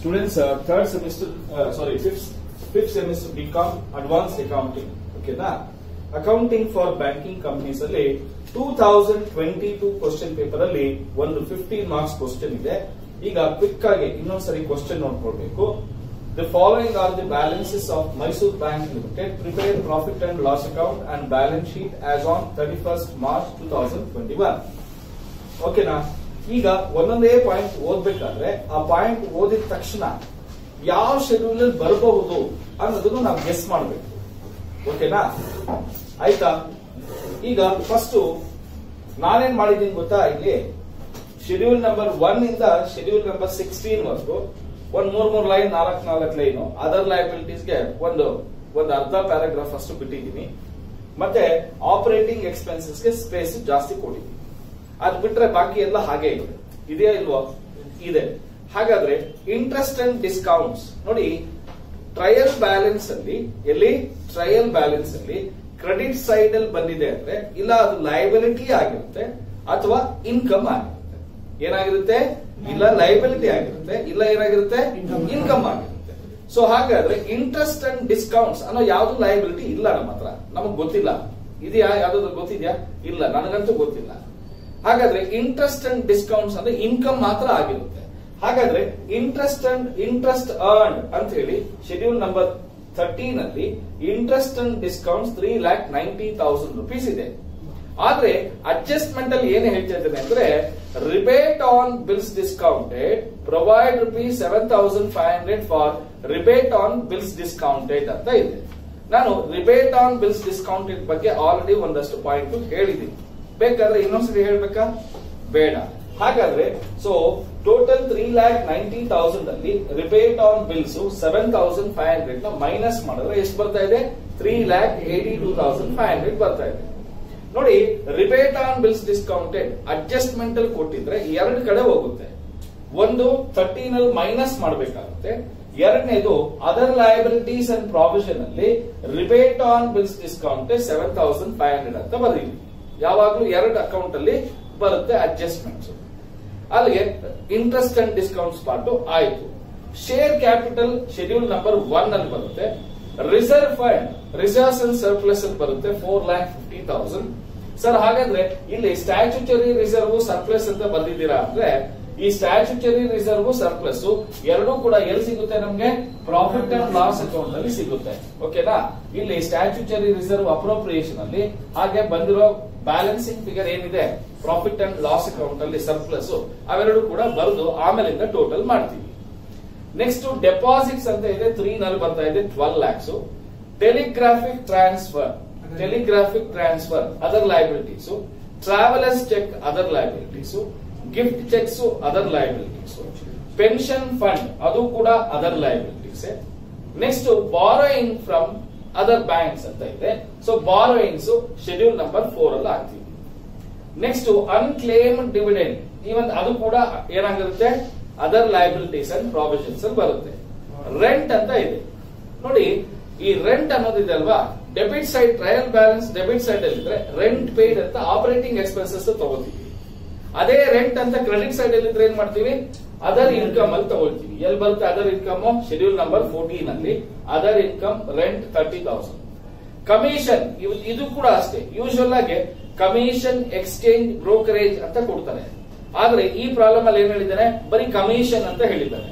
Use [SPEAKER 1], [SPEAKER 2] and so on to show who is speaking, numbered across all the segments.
[SPEAKER 1] Students, uh, third semester, uh, sorry, fifth, fifth semester BCom Advanced Accounting. ಓಕೆನಾ accounting for banking companies ಅಲ್ಲಿ two thousand twenty two question paper ಅಲ್ಲಿ ಒಂದು fifteen marks question ಇದೆ. ಈಗ quick ಆಗಿ ಇನ್ನೊಂದ್ಸರಿ question ನೋಡ್ಕೊಳ್ಬೇಕು. The following are the balances of Mysuru bank limited prepare profit and loss account and balance sheet as on thirty first March two thousand twenty one ಓಕೆನಾ ಈಗ ಒಂದೊಂದೇ point ಓದ್ಬೇಕಾದ್ರೆ ಆ point ಓದಿದ ತಕ್ಷಣ ಯಾವ ಶೆಡ್ಯೂಲ್ ಅಲ್ಲಿ ಬರಬಹುದು ಅನ್ನೋದನ್ನು ನಾವು ಗೆಸ್ ಮಾಡಬೇಕು. ಓಕೆನಾ ಆಯ್ತಾ? ಈಗ ಫಸ್ಟ್ ನಾನೇನ್ ಮಾಡಿದ್ದೀನಿ ಗೊತ್ತಾ ಇಲ್ಲಿ? ಶೆಡ್ಯೂಲ್ ನಂಬರ್ ಒನ್ ಇಂದ ಶೆಡ್ಯೂಲ್ ನಂಬರ್ ಸಿಕ್ಸ್ಟೀನ್ ವರೆಗೂ, ಒಂದ್ ಮೂರ್ ಮೂರ್ ಲೈನ್ ನಾಲ್ಕ್ ನಾಲ್ಕು ಲೈನ್ ಅದರ್ ಲಯಬಿಲಿಟೀಸ್ಗೆ ಒಂದು ಒಂದು ಅರ್ಧ ಪ್ಯಾರಾಗ್ರಾಫ್ ಅಷ್ಟು ಬಿಟ್ಟಿದ್ದೀನಿ. ಮತ್ತೆ ಆಪರೇಟಿಂಗ್ ಎಕ್ಸ್ಪೆನ್ಸಸ್ಗೆ ಸ್ಪೇಸ್ ಜಾಸ್ತಿ ಕೊಟ್ಟಿದ್ದೀನಿ ಅದ್ ಬಿಟ್ರೆ ಬಾಕಿ ಎಲ್ಲ ಹಾಗೆ ಇದೆ. ಇದೆಯಾ ಇಲ್ವಾ? ಇದೆ. ಹಾಗಾದ್ರೆ ಇಂಟ್ರೆಸ್ಟ್ ಅಂಡ್ ಡಿಸ್ಕೌಂಟ್ಸ್ ನೋಡಿ ಟ್ರಯಲ್ ಬ್ಯಾಲೆನ್ಸ್ ಅಲ್ಲಿ, ಎಲ್ಲಿ? ಟ್ರಯಲ್ ಬ್ಯಾಲೆನ್ಸ್ ಅಲ್ಲಿ ಕ್ರೆಡಿಟ್ ಸೈಡ್ ಅಲ್ಲಿ ಬಂದಿದೆ ಅಂದ್ರೆ, ಇಲ್ಲ ಅದು ಲೈಬಿಲಿಟಿ ಆಗಿರುತ್ತೆ ಅಥವಾ ಇನ್ಕಮ್ ಆಗಿರುತ್ತೆ. ಏನಾಗಿರುತ್ತೆ? ಇಲ್ಲ ಲೈಬಿಲಿಟಿ ಆಗಿರುತ್ತೆ, ಇಲ್ಲ ಏನಾಗಿರುತ್ತೆ? ಇನ್ಕಮ್ ಆಗಿರುತ್ತೆ. ಸೊ ಹಾಗಾದ್ರೆ ಇಂಟ್ರೆಸ್ಟ್ ಅಂಡ್ ಡಿಸ್ಕೌಂಟ್ಸ್ ಅನ್ನೋ ಯಾವ್ದು ಲೈಬಿಲಿಟಿ ಇಲ್ಲ ನಮ್ಮ ಹತ್ರ. ನಮಗ್ ಗೊತ್ತಿಲ್ಲ. ಇದೆಯಾ? ಯಾವ್ದಾದ್ರು ಗೊತ್ತಿದ್ಯಾ? ಇಲ್ಲ. ನನಗಂತೂ ಗೊತ್ತಿಲ್ಲ. ಹಾಗಾದ್ರೆ ಇಂಟ್ರೆಸ್ಟ್ ಅಂಡ್ ಡಿಸ್ಕೌಂಟ್ಸ್ ಅಂದ್ರೆ ಇನ್ಕಮ್ ಮಾತ್ರ ಆಗಿರುತ್ತೆ. ಹಾಗಾದ್ರೆ ಇಂಟ್ರೆಸ್ಟ್ ಅಂಡ್ ಇಂಟ್ರೆಸ್ಟ್ ಅರ್ನ್ ಅಂತ ಹೇಳಿ ಶೆಡ್ಯೂಲ್ ನಂಬರ್ ಥರ್ಟೀನ್ ಅಲ್ಲಿ interest and discounts three lakh ninety thousand rupees ಇದೆ. ಆದ್ರೆ ಅಡ್ಜಸ್ಟ್ಮೆಂಟ್ ಅಲ್ಲಿ ಏನು ಹೇಳ್ತಾ ಇದ್ದೇನೆ ಅಂದ್ರೆ rebate on bills discounted provide rupees seven thousand five hundred for rebate on bills discounted ಅಂತ ಇದೆ. ನಾನು ರಿಬೇಟ್ ಆನ್ ಬಿಲ್ಸ್ ಡಿಸ್ಕೌಂಟೆಡ್ ಬಗ್ಗೆ ಆಲ್ರೆಡಿ ಒಂದಷ್ಟು ಪಾಯಿಂಟ್ ಹೇಳಿದ್ದೀನಿ. ಬೇಕಾದ್ರೆ ಇನ್ನೊಂದ್ಸರಿ ಹೇಳ್ಬೇಕಾ? ಬೇಡ. ಹಾಗಾದ್ರೆ so total three lakh ninety thousand ಅಲ್ಲಿ rebate on bills seven thousand five ಹಂಡ್ರೆಡ್ನ minus ಮಾಡಿದ್ರೆ ಎಷ್ಟು ಬರ್ತಾ ಇದೆ? Three lakh eighty two thousand five hundred ಬರ್ತಾ ಇದೆ. ನೋಡಿ rebate on bills discounted adjustment ಅಲ್ಲಿ ಕೊಟ್ಟಿದ್ರೆ ಎರಡು ಕಡೆ ಹೋಗುತ್ತೆ. ಒಂದು ಥರ್ಟೀನ್ ಅಲ್ಲಿ ಮೈನಸ್ ಮಾಡಬೇಕಾಗುತ್ತೆ. ಎರಡನೇದು ಅದರ್ ಲಯಬಿಲಿಟೀಸ್ ಅಂಡ್ ಪ್ರಾವಿಷನ್ ಅಲ್ಲಿ rebate on bills discount seven thousand five hundred ಅಂತ ಬರೀವಿ ಯಾವಾಗ್ಲೂ ಎರಡು ಅಕೌಂಟ್ ಅಲ್ಲಿ ಬರುತ್ತೆ ಅಡ್ಜಸ್ಟ್ಮೆಂಟ್ಸ್ ಅಲ್ಲಿಗೆ ಇಂಟ್ರೆಸ್ಟ್ ಅಂಡ್ ಡಿಸ್ಕೌಂಟ್ಸ್ ಪಾರ್ಟ್ ಆಯ್ತು. Share capital schedule number one ಅಲ್ಲಿ ಬರುತ್ತೆ. Reserve fund reserves and surplus ಅಲ್ಲಿ ಬರುತ್ತೆ four lakh fifty thousand sir ಹಾಗಾದ್ರೆ ಇಲ್ಲಿ ಸ್ಟ್ಯಾಚುಟರಿ ರಿಸರ್ವ್ ಸರ್ಪ್ಲಸ್ ಅಂತ ಬಂದಿದ್ದೀರಾ ಅಂದ್ರೆ ಈ ಸ್ಟ್ಯಾಚುಟರಿ ರಿಸರ್ವ್ ಸರ್ಪ್ಲಸ್ ಎರಡೂ ಕೂಡ ಎಲ್ಲಿ ಸಿಗುತ್ತೆ ನಮ್ಗೆ? ಪ್ರಾಫಿಟ್ ಅಂಡ್ ಲಾಸ್ ಅಕೌಂಟ್ನಲ್ಲಿ ಸಿಗುತ್ತೆ. ಓಕೆನಾ ಇಲ್ಲಿ ಸ್ಟ್ಯಾಚುಟರಿ ರಿಸರ್ವ್ ಅಪ್ರೋಪ್ರಿಯೇಷನ್ ಅಲ್ಲಿ ಹಾಗೆ ಬಂದಿರೋ ಬ್ಯಾಲೆನ್ಸಿಂಗ್ ಫಿಗರ್ ಏನಿದೆ? ಪ್ರಾಫಿಟ್ ಅಂಡ್ ಲಾಸ್ ಅಕೌಂಟ್ ಅಲ್ಲಿ ಸರ್ಪ್ಲಸ್ ಅವೆರಡೂ ಕೂಡ ಬರೆದು ಆಮೇಲಿಂದ ಟೋಟಲ್ ಮಾಡ್ತೀವಿ. ನೆಕ್ಸ್ಟ್ ಡೆಪಾಸಿಟ್ಸ್ ಅಂತ ಇದೆ ತ್ರೀ ನಲ್ಲಿ ಬರ್ತಾ ಇದೆ twelve lakhs telegraphic transfer telegraphic transfer other liabilities travellers cheque other liabilities gift cheques other liabilities pension fund ಅದು ಕೂಡ other liabilities next borrowing from other banks ಅಂತ ಇದೆ so borrowings schedule number four ಅಲ್ಲಿ ಆಗ್ತೀವಿ next unclaimed dividend even ಅದು ಕೂಡ ಏನಾಗಿರುತ್ತೆ? Other liabilities and provisions ಅಲ್ಲಿ ಬರುತ್ತೆ. ರೆಂಟ್ ಅಂತ ಇದೆ ನೋಡಿ, ಈ ರೆಂಟ್ ಅನ್ನೋದಿದೆ ಅಲ್ವಾ? Debit side trial balance debit side ಅಲ್ಲಿ ಇದ್ರೆ ರೆಂಟ್ ಪೇಡ್ ಅಂತ ಆಪರೇಟಿಂಗ್ ಎಕ್ಸ್ಪೆನ್ಸಸ್ ತಗೋತೀವಿ. ಅದೇ ರೆಂಟ್ ಅಂತ ಕ್ರೆಡಿಟ್ ಸೈಡ್ ಅಲ್ಲಿ ಏನ್ ಮಾಡ್ತೀವಿ? ಅದರ್ ಇನ್ಕಮ್ ಅಲ್ಲಿ ತಗೊಳ್ತೀವಿ. ಎಲ್ಲಿ ಬರುತ್ತೆ other income schedule number fourteen ಅಲ್ಲಿ. Other income rent thirty thousand commission ಇದು ಕೂಡ ಅಷ್ಟೇ. ಯೂಶುವಲ್ ಆಗಿ ಕಮಿಷನ್ ಎಕ್ಸ್ಚೇಂಜ್ ಬ್ರೋಕರೇಜ್ ಅಂತ ಕೊಡ್ತಾರೆ. ಆದ್ರೆ ಈ ಪ್ರಾಬ್ಲಮ್ ಅಲ್ಲಿ ಏನ್ ಹೇಳಿದ್ದಾನೆ? ಬರೀ ಕಮಿಷನ್ ಅಂತ ಹೇಳಿದ್ದಾರೆ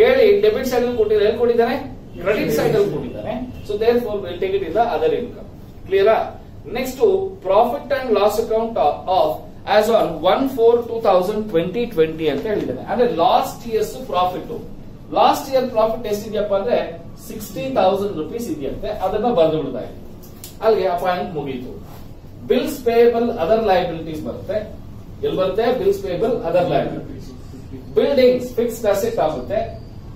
[SPEAKER 1] ಹೇಳಿ ಡೆಬಿಟ್ ಸೈಡ್ ಅಲ್ಲಿ ಕೊಟ್ಟಿದ್ದಾರೆ. ಎಲ್ಲಿ ಕೊಟ್ಟಿದ್ದಾನೆ? ಕ್ರೆಡಿಟ್ ಸೈಡ್ ಅಲ್ಲಿ ಕೊಟ್ಟಿದ್ದಾನೆ. So therefore we'll take it other income ಕ್ಲಿಯರಾ next profit and loss account of as on one four two thousand twenty twenty ಅಂತ ಹೇಳಿದ್ದೇನೆ. ಅಂದ್ರೆ last year's profit last year profit ಎಷ್ಟಿದೆಯಪ್ಪ ಅಂದ್ರೆ ಸಿಕ್ಸ್ಟಿ ತೌಸಂಡ್ ರುಪೀಸ್ ಇದೆಯಂತೆ. ಅದನ್ನ ಬರೆದು ಬಿಡ್ತಾ ಇದೆ ಅಲ್ಲಿಗೆ ಅಪಾಯಿಂಟ್ ಪಾಯಿಂಟ್ ಮುಗೀತು. ಬಿಲ್ಸ್ ಪೇಬಲ್ ಅದರ್ ಲೈಬಿಲಿಟೀಸ್ ಬರುತ್ತೆ. ಎಲ್ಲಿ ಬರುತ್ತೆ? Bills payable other liabilities buildings fixed asset ಆಗುತ್ತೆ.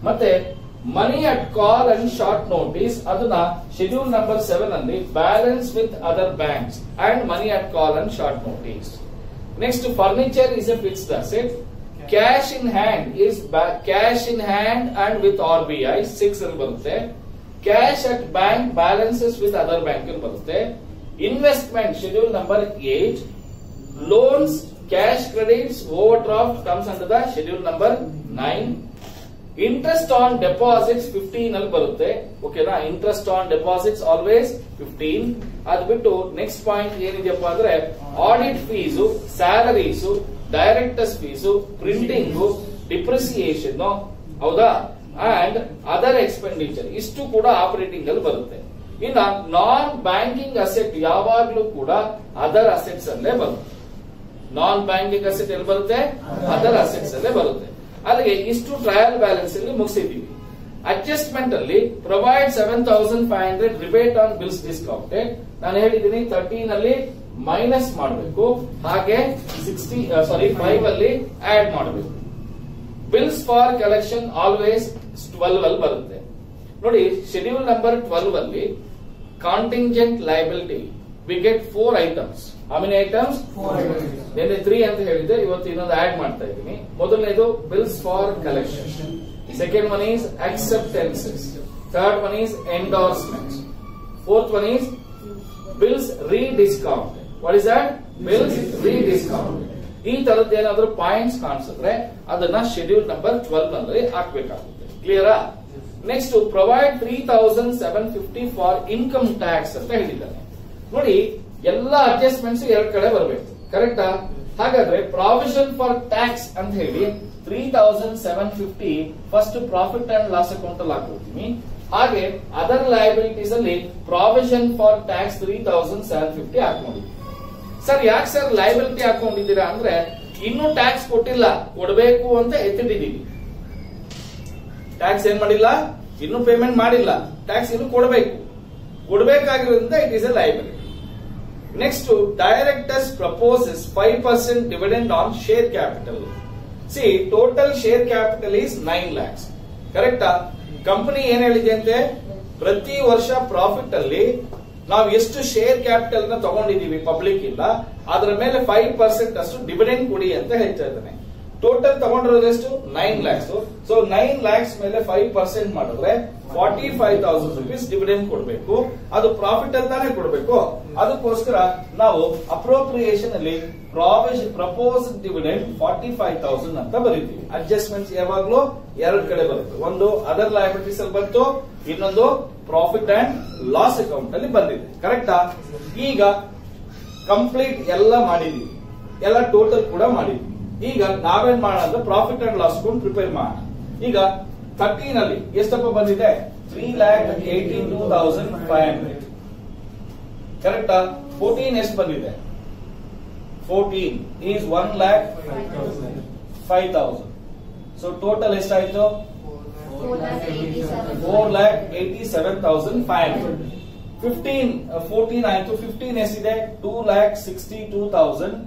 [SPEAKER 1] ಮತ್ತೆ money at call and short notice ಅದನ್ನ ಶೆಡ್ಯೂಲ್ ನಂಬರ್ ಸೆವೆನ್ ಅಲ್ಲಿ balance with other banks and money at call and short notice next furniture is a fixed asset cash in hand is cash in hand and with R B I six ಅಲ್ಲಿ ಬರುತ್ತೆ cash at bank balances with other bank ಅಲ್ಲಿ ಬರುತ್ತೆ investment schedule number eight loans cash credits overdraft comes under the schedule number nine interest on deposits fifteen ಅಲ್ಲಿ ಬರುತ್ತೆ. ಓಕೆನಾ interest on deposits always fifteen ಅದ್ ಬಿಟ್ಟು next point ಏನಿದೆಯಪ್ಪ ಅಂದ್ರೆ audit fees salaries directors fees printing depreciation ಹೌದಾ? And other expenditure ಇಷ್ಟು ಕೂಡ ಆಪರೇಟಿಂಗ್ ಅಲ್ಲಿ ಬರುತ್ತೆ. ಇನ್ನ ನಾನ್ ಬ್ಯಾಂಕಿಂಗ್ ಅಸೆಟ್ ಯಾವಾಗ್ಲೂ ಕೂಡ ಅದರ್ ಅಸೆಟ್ಸ್ ಅಲ್ಲೇ ಬರುತ್ತೆ. ನಾನ್ ಬ್ಯಾಂಕಿಂಗ್ ಅಸೆಟ್ ಎಲ್ಲಿ ಬರುತ್ತೆ? ಅದರ್ ಅಸೆಟ್ಸ್ ಅಲ್ಲೇ ಬರುತ್ತೆ. ಅಲ್ಲಿಗೆ ಇಷ್ಟು ಟ್ರಯಲ್ ಬ್ಯಾಲೆನ್ಸ್ ಅಲ್ಲಿ ಮುಗಿಸಿದೀವಿ. ಅಡ್ಜಸ್ಟ್ಮೆಂಟ್ ಅಲ್ಲಿ provide seven thousand five hundred rebate on bills discounted ನಾನು ಹೇಳಿದ್ದೀನಿ ತರ್ಟೀನ್ ಅಲ್ಲಿ ಮೈನಸ್ ಮಾಡಬೇಕು. ಹಾಗೆ ಸಿಕ್ಸ್ಟಿ ಸಾರಿ ಫೈವ್ ಅಲ್ಲಿ ಆಡ್ ಮಾಡಬೇಕು. Bills for collection always twelve ಅಲ್ಲಿ ಬರುತ್ತೆ. ನೋಡಿ ಶೆಡ್ಯೂಲ್ ನಂಬರ್ ಟ್ವೆಲ್ವ್ ಅಲ್ಲಿ contingent liability we get four items how many items ನಿನ್ನೆ ತ್ರೀ ಅಂತ ಹೇಳಿದ್ದೆ ಇವತ್ತು ಇನ್ನೊಂದು ಆಡ್ ಮಾಡ್ತಾ ಇದ್ದೀನಿ. ಮೊದಲನೇದು bills for collection second one is acceptances third one is endorsement fourth one is bills rediscount what is that bills rediscount ಈ ತರದ್ದು ಏನಾದರೂ ಪಾಯಿಂಟ್ಸ್ ಕಾಣಿಸಿದ್ರೆ ಅದನ್ನ ಶೆಡ್ಯೂಲ್ ನಂಬರ್ ಟ್ವೆಲ್ವ್ನಲ್ಲಿ ಹಾಕ್ಬೇಕಾಗುತ್ತೆ. ಕ್ಲಿಯರಾ next provide three thousand seven fifty for income tax ಅಂತ ಹೇಳಿದ್ದಾರೆ ನೋಡಿ ಎಲ್ಲ ಅಡ್ಜಸ್ಟ್ಮೆಂಟ್ಸ್ ಎರಡ್ ಕಡೆ ಬರಬೇಕು. ಕರೆಕ್ಟಾ ಹಾಗಾದ್ರೆ ಪ್ರಾವಿಷನ್ ಫಾರ್ ಟ್ಯಾಕ್ಸ್ ಅಂತ ಹೇಳಿ three thousand seven fifty first profit and loss account ಅಲ್ಲಿ ಹಾಕೊಳ್ತೀನಿ ಹಾಗೆ ಅದರ್ ಲಯಬಿಲಿಟೀಸ್ ಅಲ್ಲಿ provision for tax three thousand seven fifty ಹಾಕೊಂಡಿದ್ದೀನಿ ಸರ್ ಯಾಕೆ ಸರ್ ಲಯಬಿಲಿಟಿ ಹಾಕೊಂಡಿದ್ದೀರಾ ಅಂದ್ರೆ ಇನ್ನೂ ಟ್ಯಾಕ್ಸ್ ಕೊಟ್ಟಿಲ್ಲ. ಕೊಡಬೇಕು ಅಂತ ಎತ್ತಿಟ್ಟಿದ್ದೀವಿ. ಟ್ಯಾಕ್ಸ್ ಏನ್ ಮಾಡಿಲ್ಲ? ಇನ್ನು ಪೇಮೆಂಟ್ ಮಾಡಿಲ್ಲ. ಟ್ಯಾಕ್ಸ್ ಇನ್ನು ಕೊಡಬೇಕು. ಕೊಡಬೇಕಾಗಿರೋದ್ರಿಂದ it is a liability next directors proposes five percent dividend on share capital see total share capital is nine lakhs ಕರೆಕ್ಟಾ ಕಂಪನಿ ಏನ್ ಹೇಳಿದೆ ಅಂತೆ? ಪ್ರತಿ ವರ್ಷ ಪ್ರಾಫಿಟ್ ಅಲ್ಲಿ ನಾವು ಎಷ್ಟು ಶೇರ್ ಕ್ಯಾಪಿಟಲ್ನ ತಗೊಂಡಿದೀವಿ ಪಬ್ಲಿಕ್ ಇಂದ, ಅದರ ಮೇಲೆ ಫೈವ್ ಪರ್ಸೆಂಟ್ ಅಷ್ಟು ಡಿವಿಡೆಂಡ್ ಕೊಡಿ ಅಂತ ಹೇಳ್ತಾ ಇದ್ದಾನೆ. ಟೋಟಲ್ ತಗೊಂಡಿರೋದು ಎಷ್ಟು? Nine lakhs so nine lakhs ಮೇಲೆ ಫೈವ್ ಪರ್ಸೆಂಟ್ ಮಾಡಿದ್ರೆ forty five thousand rupees dividend ಕೊಡಬೇಕು. ಅದು ಪ್ರಾಫಿಟ್ ಅಂತಾನೆ ಕೊಡಬೇಕು. ಅದಕ್ಕೋಸ್ಕರ ನಾವು ಅಪ್ರೋಪ್ರಿಯೇಷನ್ ಅಲ್ಲಿ propose dividend forty five thousand ಅಂತ ಬರೀತೀವಿ. ಅಡ್ಜಸ್ಟ್ಮೆಂಟ್ಸ್ ಯಾವಾಗ್ಲೂ ಎರಡು ಕಡೆ ಬರುತ್ತೆ. ಒಂದು ಅದರ್ ಲಯಬಿಲಿಟೀಸ್ ಅಲ್ಲಿ ಬಂತು, ಇನ್ನೊಂದು ಪ್ರಾಫಿಟ್ ಅಂಡ್ ಲಾಸ್ ಅಕೌಂಟ್ ಅಲ್ಲಿ ಬಂದಿದೆ. ಕರೆಕ್ಟಾ ಈಗ ಕಂಪ್ಲೀಟ್ ಎಲ್ಲ ಮಾಡಿದೀವಿ ಎಲ್ಲ ಟೋಟಲ್ ಕೂಡ ಮಾಡಿದ್ವಿ ಈಗ ನಾವೇನ್ ಮಾಡೋದು ಪ್ರಾಫಿಟ್ ಅಂಡ್ ಲಾಸ್ ಕೊಂಡು ಪ್ರಿಪೇರ್ ಮಾಡ ಈಗ ಥರ್ಟೀನ್ ಅಲ್ಲಿ ಎಷ್ಟಪ್ಪ ಬಂದಿದೆ? Three lakh eighteen two thousand five hundred ಕರೆಕ್ಟಾ ಫೋರ್ಟೀನ್ ಎಷ್ಟು ಬಂದಿದೆ? Fourteen is one lakh five thousand so total ಎಷ್ಟಾಯ್ತು? Four lakh eighty seven thousand five hundred fifteen fourteen ಆಯ್ತು. ಫಿಫ್ಟೀನ್ ಎಷ್ಟಿದೆ? Two lakh sixty two thousand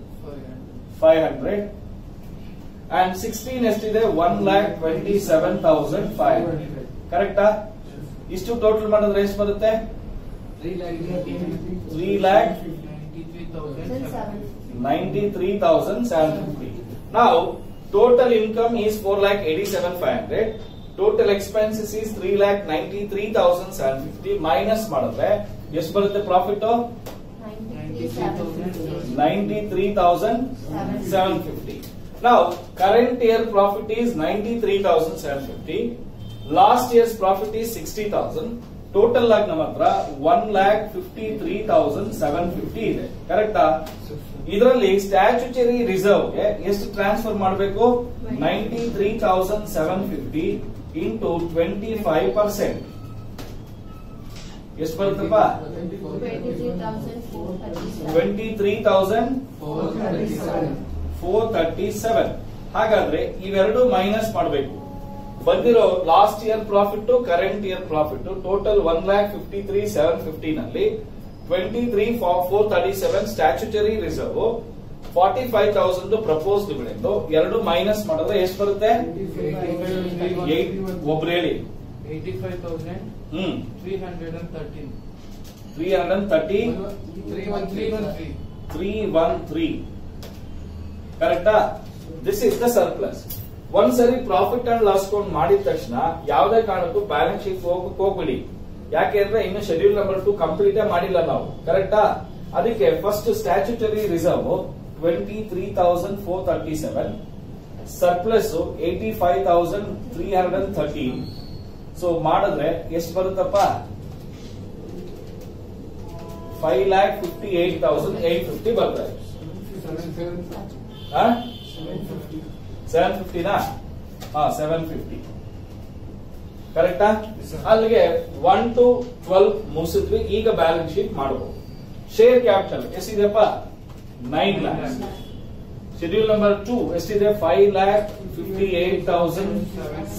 [SPEAKER 1] five hundred and sixteen ಎಷ್ಟಿದೆ one lakh twenty seven thousand five hundred ಕರೆಕ್ಟಾ ಇಷ್ಟು total ಮಾಡಿದ್ರೆ ಎಷ್ಟು ಬರುತ್ತೆ? Three lakh ninety three thousand seven fifty ನಾವು total income is four lakh eighty seven five hundred total expenses is three lakh ninety three thousand seven fifty minus ಮಾಡಿದ್ರೆ ಎಷ್ಟು ಬರುತ್ತೆ profit ninety three thousand seven fifty ನಾವು current year profit is ninety three thousand seven fifty last year's profit is sixty thousand total ಆಗಿ ನಮ್ಮ ಹತ್ರ one lakh fifty three thousand seven fifty ಇದೆ ಕರೆಕ್ಟಾ ಇದರಲ್ಲಿ ಸ್ಟ್ಯಾಚ್ಯುಟರಿ ರಿಸರ್ವ್ಗೆ ಎಷ್ಟು ಟ್ರಾನ್ಸ್ಫರ್ ಮಾಡಬೇಕು? Ninety three thousand seven fifty into twenty five percent ಎಷ್ಟು ಬರುತ್ತಪ್ಪ? Twenty three thousand four thirty seven ಹಾಗಾದ್ರೆ ಇವೆರಡು ಮೈನಸ್ ಮಾಡಬೇಕು. ಬಂದಿರೋ last year profit current year profit total one lakh fifty three seven fifty ನಲ್ಲಿ twenty three four thirty seven statutory reserve forty five thousand propose dividend ಎರಡು minus ಮಾಡಿದ್ರೆ ಎಷ್ಟು ಬರುತ್ತೆ? ಒಬ್ರು ಹೇಳಿ. ಹ್ಮ್.
[SPEAKER 2] Three hundred and thirteen
[SPEAKER 1] three hundred thirty
[SPEAKER 2] three one three one three
[SPEAKER 1] three one three ಕರೆಕ್ಟಾ? This is the surplus ಒಂದ್ಸರಿ profit and loss account ಮಾಡಿದ ತಕ್ಷಣ ಯಾವುದೇ ಕಾರಣಕ್ಕೂ ಬ್ಯಾಲೆನ್ಸ್ ಶೀಟ್ ಹೋಗಕ್ ಹೋಗ್ಬಿಡಿ. ಯಾಕೆ ಅಂದ್ರೆ ಇನ್ನು ಶೆಡ್ಯೂಲ್ ನಂಬರ್ ಟು ಕಂಪ್ಲೀಟ್ ಮಾಡಿಲ್ಲ ನಾವು. ಕರೆಕ್ಟಾ? ಅದಕ್ಕೆ first statutory reserve twenty three thousand four thirty seven surplus eighty five thousand three hundred thirteen so ಮಾಡಿದ್ರೆ ಎಷ್ಟು ಬರುತ್ತಪ್ಪ? Five lakh fifty eight thousand eight fifty ಬರ್ತದೆ.
[SPEAKER 2] ಸೆವೆನ್ ಫಿಫ್ಟಿ
[SPEAKER 1] ಸೆವೆನ್ ಫಿಫ್ಟಿನಾ ಹಾ ಸೆವೆನ್ ಫಿಫ್ಟಿ ಕರೆಕ್ಟಾ ಅಲ್ಲಿಗೆ ಒನ್ ಟು ಟ್ವೆಲ್ವ್ ಮುಗಿಸಿದ್ವಿ. ಈಗ ಬ್ಯಾಲೆನ್ಸ್ ಶೀಟ್ ಮಾಡಬಹುದು share capital ಎಷ್ಟಿದೆಪ್ಪ nine lakhs schedule number two ಎಷ್ಟಿದೆ five lakh fifty eight thousand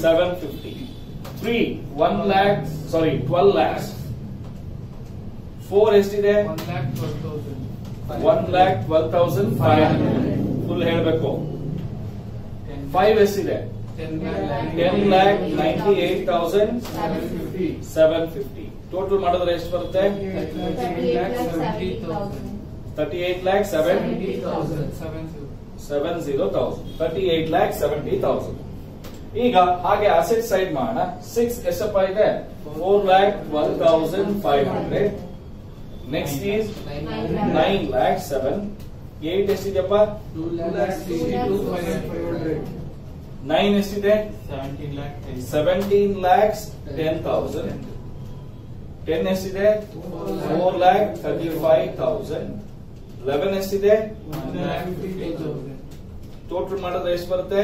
[SPEAKER 1] seven fifty three one lakh sorry twelve lakhs four ಎಷ್ಟಿದೆ
[SPEAKER 2] one lakh twelve thousand
[SPEAKER 1] one lakh twelve thousand five hundred full ಹೇಳಬೇಕು. Five
[SPEAKER 2] S ಇದೆ.
[SPEAKER 1] Ten lakh ninety eight thousand
[SPEAKER 2] seven fifty
[SPEAKER 1] total ಮಾಡಿದ್ರೆ ಎಷ್ಟು ಬರುತ್ತೆ? Thirty eight lakh seven
[SPEAKER 2] seven
[SPEAKER 1] zero thousand thirty eight lakh seventy thousand ಈಗ ಹಾಗೆ asset side ಮಾಡೋಣ. Six ಎಷ್ಟಪ್ಪ ಇದೆ four lakh one thousand five hundred next is nine lakh seven eight ಎಷ್ಟಿದೆಯಪ್ಪ nine ಎಷ್ಟಿದೆ
[SPEAKER 2] seventeen lakh
[SPEAKER 1] seventeen lakhs ten thousand ten ಎಷ್ಟಿದೆ four lakh thirty five thousand eleven ಎಷ್ಟಿದೆ total ಮಾಡಿದ್ರೆ ಎಷ್ಟು ಬರುತ್ತೆ?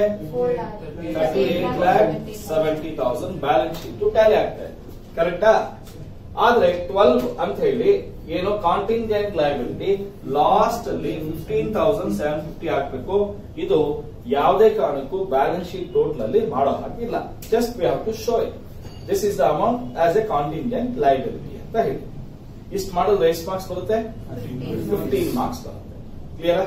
[SPEAKER 1] Thirty eight lakh seventy thousand balance sheet tally ಆಗ್ತದೆ ಕರೆಕ್ಟಾ ಆದ್ರೆ twelve ಅಂತ ಹೇಳಿ ಏನೋ ಕಾಂಟಿಂಜೆಂಟ್ ಲಯಬಿಲಿಟಿ ಲಾಸ್ಟ್ ಅಲ್ಲಿ ಫಿಫ್ಟೀನ್ ತೌಸಂಡ್ ಸೆವೆನ್ ಫಿಫ್ಟಿ ಹಾಕ್ಬೇಕು. ಇದು ಯಾವುದೇ ಕಾರಣಕ್ಕೂ ಬ್ಯಾಲೆನ್ಸ್ ಶೀಟ್ ಟೋಟಲ್ ಅಲ್ಲಿ ಮಾಡೋ ಹಾಗಿಲ್ಲ just we have to show it this is the amount as a contingent liability ಅಂತ ಹೇಳಿ. ಇಷ್ಟು ಮಾಡೋದು ಎಷ್ಟು ಮಾರ್ಕ್ಸ್ ಬರುತ್ತೆ? ಫಿಫ್ಟೀನ್ ಮಾರ್ಕ್ಸ್ ಬರುತ್ತೆ. ಕ್ಲಿಯರಾ